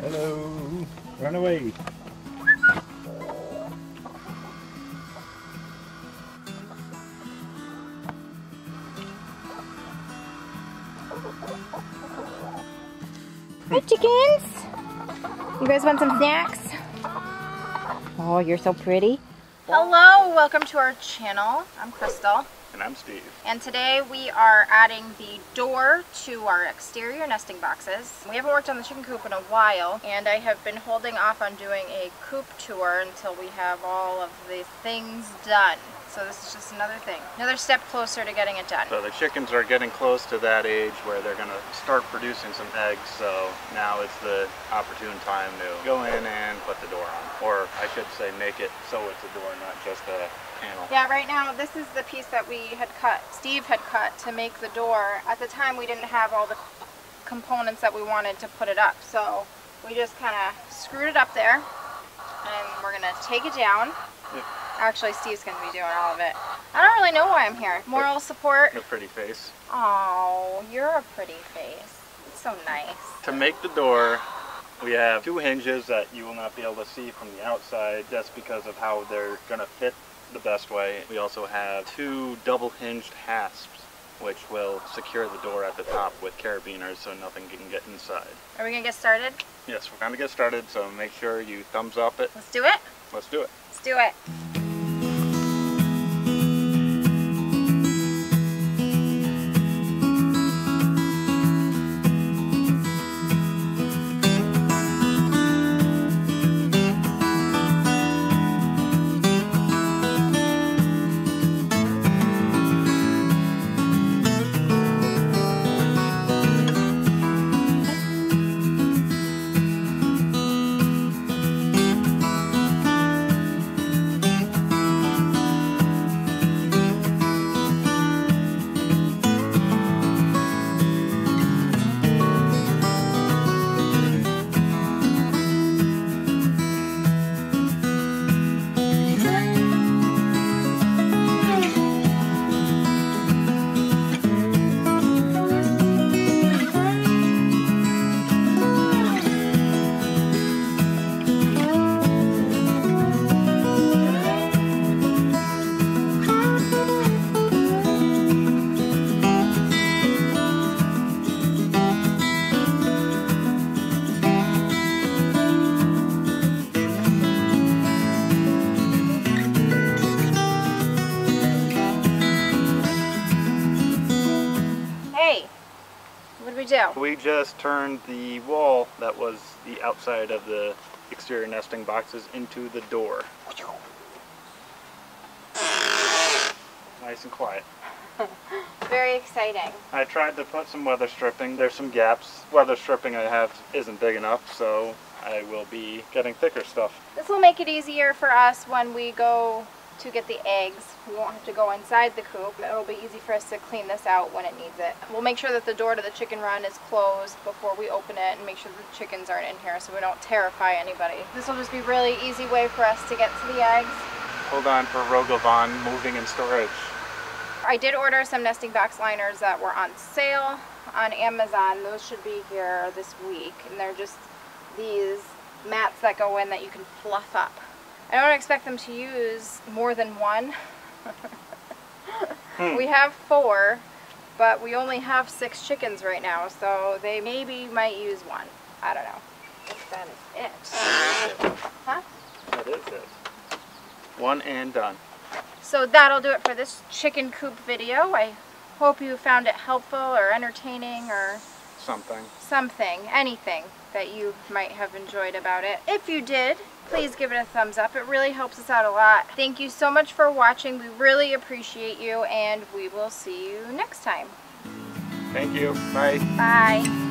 Hello. Run away. Hi, chickens. You guys want some snacks? Oh, you're so pretty. Hello, welcome to our channel. I'm Crystal. And I'm Steve. And today we are adding the door to our exterior nesting boxes. We haven't worked on the chicken coop in a while and I have been holding off on doing a coop tour until we have all of the things done. So this is just another thing, another step closer to getting it done. So the chickens are getting close to that age where they're going to start producing some eggs. So now it's the opportune time to go in and put the door on. Or I should say make it so it's a door, not just a panel. Yeah, right now this is the piece that we had cut, Steve had cut to make the door. At the time we didn't have all the components that we wanted to put it up. So we just kind of screwed it up there and we're going to take it down. Yeah. Actually, Steve's going to be doing all of it. I don't really know why I'm here. Moral support. A pretty face. Oh, you're a pretty face. It's so nice. To make the door, we have two hinges that you will not be able to see from the outside just because of how they're going to fit the best way. We also have two double hinged hasps which will secure the door at the top with carabiners so nothing can get inside. Are we to get started? Yes, we're going to get started, so make sure you thumbs up it. Let's do it. Let's do it. Let's do it. What did we do? We just turned the wall that was the outside of the exterior nesting boxes into the door. Nice and quiet. Very exciting. I tried to put some weather stripping. There's some gaps. Weather stripping I have isn't big enough, so I will be getting thicker stuff. This will make it easier for us when we go to get the eggs. We won't have to go inside the coop. It'll be easy for us to clean this out when it needs it. We'll make sure that the door to the chicken run is closed before we open it and make sure the chickens aren't in here so we don't terrify anybody. This will just be a really easy way for us to get to the eggs. Hold on for Rogovan moving in storage. I did order some nesting box liners that were on sale on Amazon. Those should be here this week. And they're just these mats that go in that you can fluff up. I don't expect them to use more than one. Hmm. We have four, but we only have six chickens right now, so they maybe might use one. I don't know. I think that is it. Huh? That is it. One and done. So that'll do it for this chicken coop video. I hope you found it helpful or entertaining or Something. something, anything that you might have enjoyed about it. If you did, please give it a thumbs up. It really helps us out a lot. Thank you so much for watching. We really appreciate you and we will see you next time. Thank you. Bye. Bye.